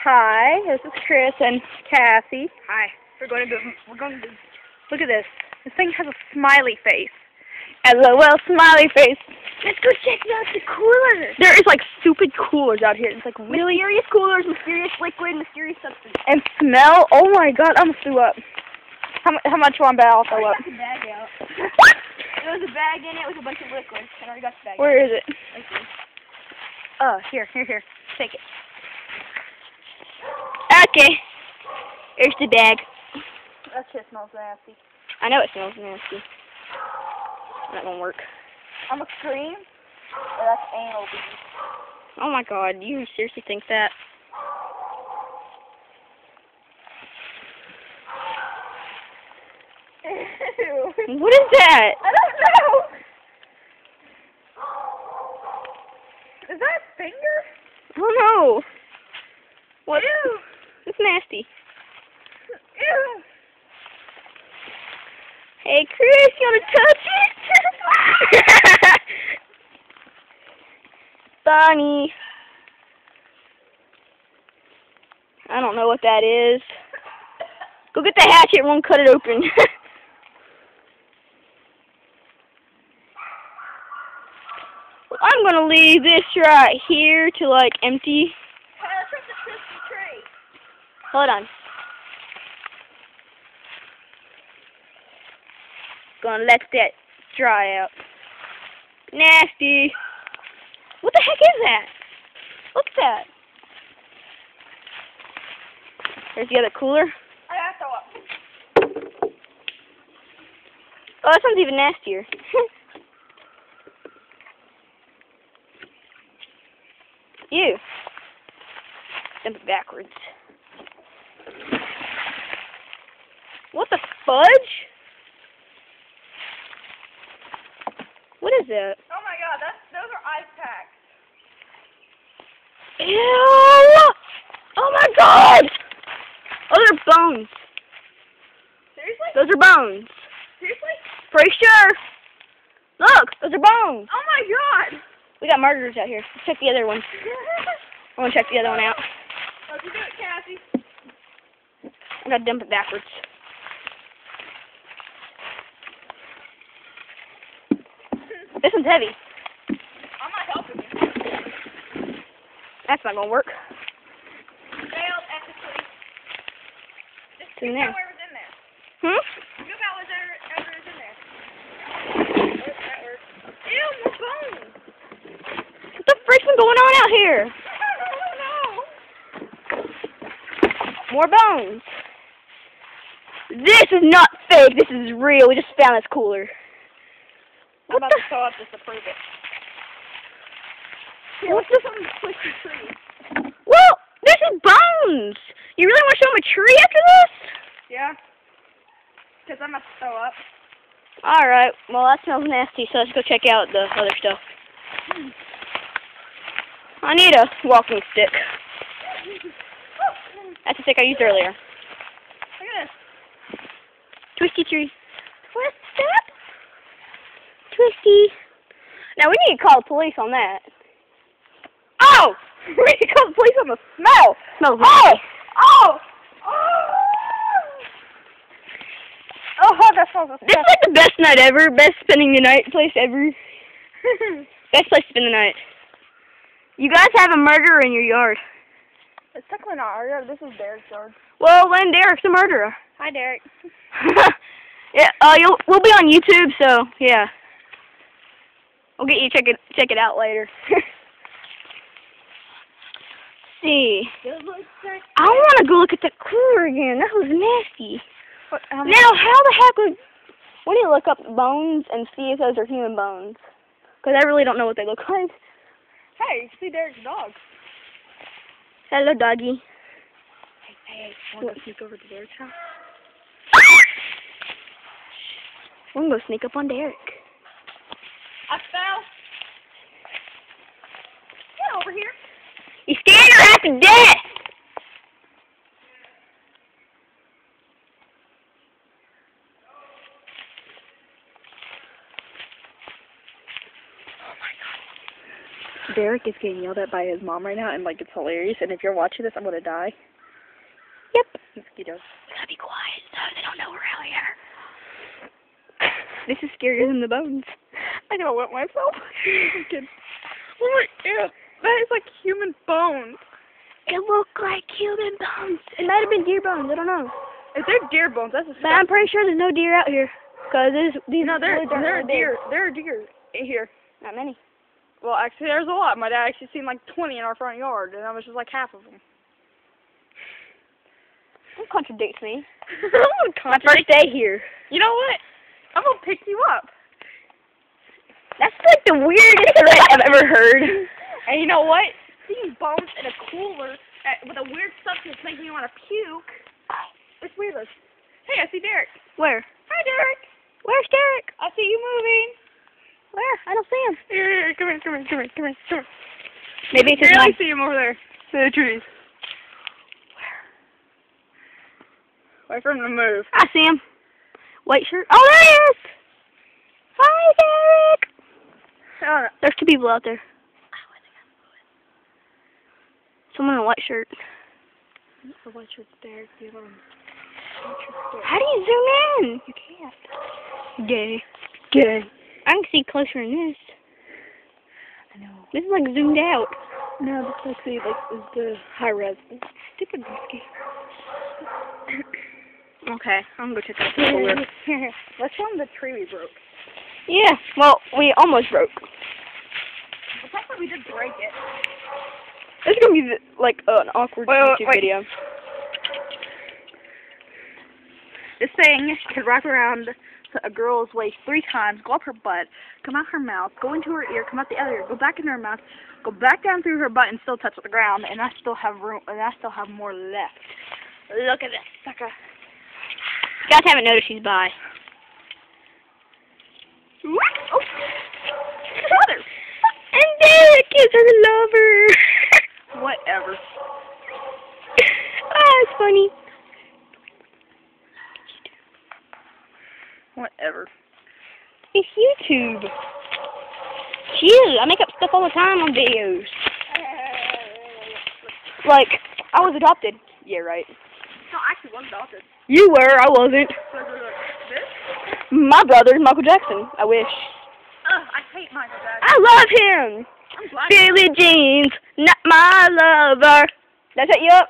Hi, this is Chris and Cassie. Hi. We're going to do. We're going to do. Look at this. This thing has a smiley face. LOL smiley face. Let's go check out the coolers. There is like stupid coolers out here. It's like really Mysterious coolers, mysterious liquid, mysterious substance. and smell. Oh my god, I'm threw up. How, how much one bag I'll throw up? the bag out. there was a bag in it with a bunch of liquid. I already got the bag. Where is it? Right there. Oh, here, here, here. Take it. Okay. Here's the bag. That shit smells nasty. I know it smells nasty. That won't work. I'm a scream. Oh, that's anal bees. Oh my god, you seriously think that? Ew. What is that? I don't know. Is that a finger? I don't know. What? Ew. It's nasty. Hey, Chris, you want to touch it? Bonnie. I don't know what that is. Go get the hatchet and cut it open. I'm gonna leave this right here to like empty. Tyler, from the Christmas tree. Hold on. Gonna let that dry out. Nasty. What the heck is that? Look at that. There's the other cooler. I gotta throw up. Oh, that sounds even nastier. Ew. Dump it backwards. What the fudge? What is that? Oh my god, that's those are ice packs. Ew! Oh my god! Oh, they're bones. Seriously? Those are bones. Seriously? Pretty sure. Look, those are bones. Oh my god. We got murderers out here. Let's check the other one. I want to check the other one out. Let's do it, Cassie. I gotta dump it backwards. This one's heavy. I'm not helping you. That's not gonna work. Failed ethically. Just in there. whatever's in there. Hmm? Scoop out whatever's in there. Ew, more bones. What the frick's been going on out here? No. More bones. This is not fake. This is real. We just found this cooler. I'm What about the? to throw up just to prove it. What's this? Twisted tree. Well, this is bones. You really want to show him a tree after this? Yeah. Because I'm about to throw up. All right. Well, that smells nasty. So let's go check out the other stuff. I need a walking stick. That's the stick I used earlier. Look at this. Twisty tree. Twist step. Twisty. Now we need to call the police on that. Oh! we need to call the police on the smell. Smells Oh! nasty. Oh! Oh! Oh, that smells This is like the best night ever. Best spending the night place ever. Best place to spend the night. You guys have a murderer in your yard. it's technically not our yard. This is Derek's yard. Well, then Derek's a murderer. Hi, Derek. yeah, uh, you'll we'll be on YouTube, so yeah. We'll get you check it check it out later. See, It looks like... I want to go look at the cooler again. That was nasty. What, um, Now, how the heck would we need to look up bones and see if those are human bones? Because I really don't know what they look like. hey, you see Derek's dog. Hello, doggy. Hey, hey, want to sneak over to Derek's house? We're gonna go sneak up on Derek. I fell. Get over here. You scared her half to death. Oh Derek is getting yelled at by his mom right now, and like it's hilarious. And if you're watching this, I'm gonna die. Yep. Mosquitoes. Gotta be quiet so they don't know we're out here. This is scarier than the bones. I gotta wet myself. Freaking- oh my god, that is like human bones. It looked like human bones. It might have been deer bones. I don't know. If they're deer bones, that's a But I'm pretty sure there's no deer out here. Cause there's these No, there, there are deer. There are deer here. Not many. Well, actually, there's a lot. My dad actually seen like 20 in our front yard, and that was just like half of them. Don't contradict me. My My first day here. You know what? I'm gonna pick you up. That's like the weirdest threat I've ever heard. And you know what? Seeing bones in a cooler uh, with a weird substance making you want to puke. It's weird. Hey, I see Derek. Where? Hi, Derek. Where's Derek? I see you moving. Where? I don't see him. Here, here, come here, come here, come here, come here, come here. Maybe it's Barely mom. see him over there. See the trees. Wait for him to move. I see him. White shirt. Oh, there he is. Hi, Derek. Oh, There's two people out there. Someone in a white shirt. the white shirt's Derek. The other one. How do you zoom in? You can't. Gay. Gay. I can see closer in this. I know. This is like zoomed out. No, this actually like is the high res. Stupid whiskey. okay, I'm gonna go check out the. Let's him the tree we broke. Yeah, well, we almost broke. Well, technically we did break it. This is gonna be the- like an awkward Wait, wait, YouTube wait. video. This thing can wrap around a girl's waist three times, go up her butt, come out her mouth, go into her ear, come out the other ear, go back into her mouth, go back down through her butt, and still touch the ground. And I still have room, and I still have more left. Look at this sucker. You guys haven't noticed she's bi. Oh, brother. And Derek is her lover. Whatever. ah, it's funny. Whatever. It's YouTube. Chill. I make up stuff all the time on videos. Like, I was adopted. Yeah, right. No, I actually was adopted. You were. I wasn't. My brother's Michael Jackson. I wish. Ugh, I hate Michael Jackson. I love him. I'm glad. Billie Jean's not my lover. Did I set you up?